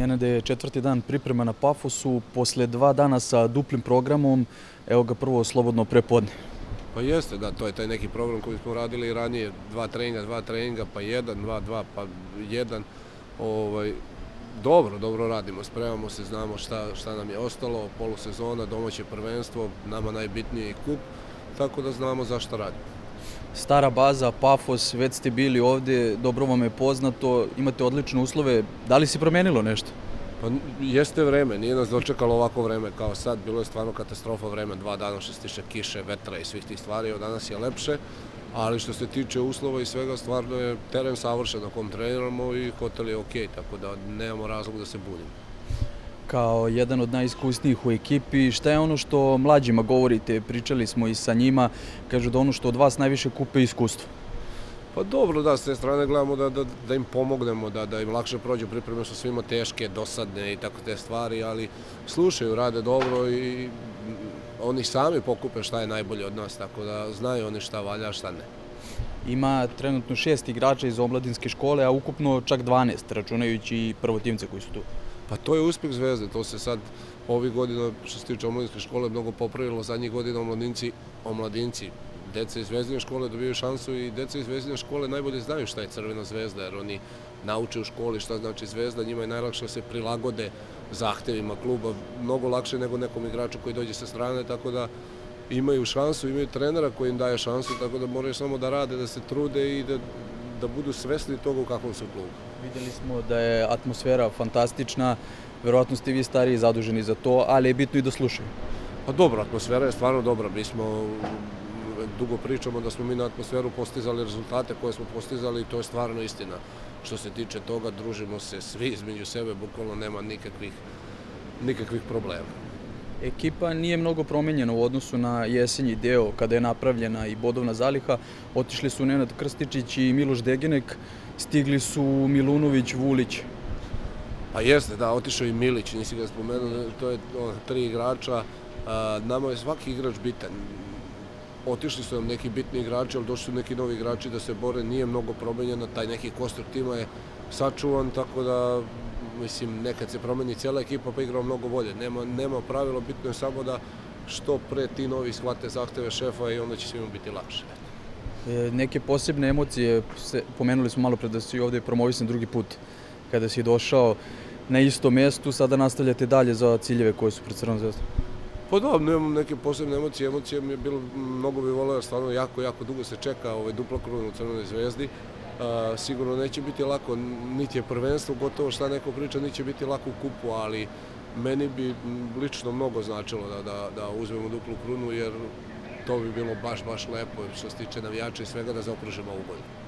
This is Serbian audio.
Nenade je četvrti dan priprema na Pafosu, posle dva dana sa duplim programom, evo ga prvo slobodno prepodne. Pa jeste, da, to je taj neki program koji smo radili ranije, dva treninga, dva treninga, pa jedan, dva, dva, pa jedan. Ovaj, dobro, dobro radimo, spremamo se, znamo šta, šta nam je ostalo, polusezona, domaće prvenstvo, nama najbitnije i kup, tako da znamo zašto radimo. Stara baza, Pafos, već ste bili ovde, dobro vam je poznato, imate odlične uslove. Da li se promenilo nešto? Pa jeste vreme, nije nas dočekalo ovako vreme kao sad, bilo je stvarno katastrofa vreme, dva dana što se tiče kiše, vetra i svih tih stvari, evo danas je lepše, ali što se tiče uslova i svega, stvarno je teren savršen na kom treniramo i hotel je okej, tako da nemamo razlog da se budimo kao jedan od najiskusnijih u ekipi. Šta je ono što mlađima govorite? Pričali smo i sa njima. Kažu da ono što od vas najviše kupe iskustvo. Pa dobro, da, s te strane gledamo da, da, da im pomognemo, da, da im lakše prođu pripreme su svima teške, dosadne i tako te stvari, ali slušaju, rade dobro i oni sami pokupe šta je najbolje od nas, tako da znaju oni šta valja, šta ne. Ima trenutno šest igrača iz omladinske škole, a ukupno čak 12, računajući i prvotimce koji su tu. Pa to je uspeh Zvezde, to se sad ovih godina što se tiče omladinske škole mnogo popravilo, zadnjih godina omladinci, omladinci, deca iz Zvezdine škole dobijaju šansu i deca iz Zvezdine škole najbolje znaju šta je Crvena zvezda, jer oni nauče u školi šta znači zvezda, njima je najlakše da se prilagode zahtevima kluba, mnogo lakše nego nekom igraču koji dođe sa strane, tako da imaju šansu, imaju trenera koji im daje šansu, tako da moraju samo da rade, da se trude i da, da budu svesni toga u kakvom su klubu. Videli smo da je atmosfera fantastična, verovatno ste vi stariji zaduženi za to, ali je bitno i da slušaju. Pa dobro, atmosfera je stvarno dobra. Mi smo, dugo pričamo da smo mi na atmosferu postizali rezultate koje smo postizali i to je stvarno istina. Što se tiče toga, družimo se svi između sebe, bukvalno nema nikakvih, nikakvih problema. Ekipa nije mnogo promenjena u odnosu na jesenji deo kada je napravljena i bodovna zaliha. Otišli su Nenad Krstičić i Miloš Degenek, stigli su Milunović, Vulić. Pa jeste, da, otišao i Milić, nisi ga spomenuo, to je tri igrača. A, nama je svaki igrač bitan. Otišli su nam neki bitni igrači, ali došli su neki novi igrači da se bore, nije mnogo promenjeno, taj neki kostur tima je sačuvan, tako da mislim, nekad se promeni cijela ekipa pa igramo mnogo bolje. Nema, nema pravilo, bitno je samo da što pre ti novi shvate zahteve šefa i onda će svima biti lakše. E, neke posebne emocije, pomenuli smo malo pre da si ovde promovisan drugi put kada si došao na isto mestu, sada nastavljate dalje za ciljeve koje su pred Crvenom zvezdom. Pa da, nemam neke posebne emocije, emocije mi je bilo, mnogo bi voleo, stvarno jako, jako dugo se čeka ovaj dupla kruna u Crvenoj zvezdi, sigurno neće biti lako, niti je prvenstvo gotovo šta neko priča, niti će biti lako u kupu, ali meni bi lično mnogo značilo da, da, da uzmemo duplu krunu, jer to bi bilo baš, baš lepo što se tiče navijača i svega da zaokružemo ovu godinu.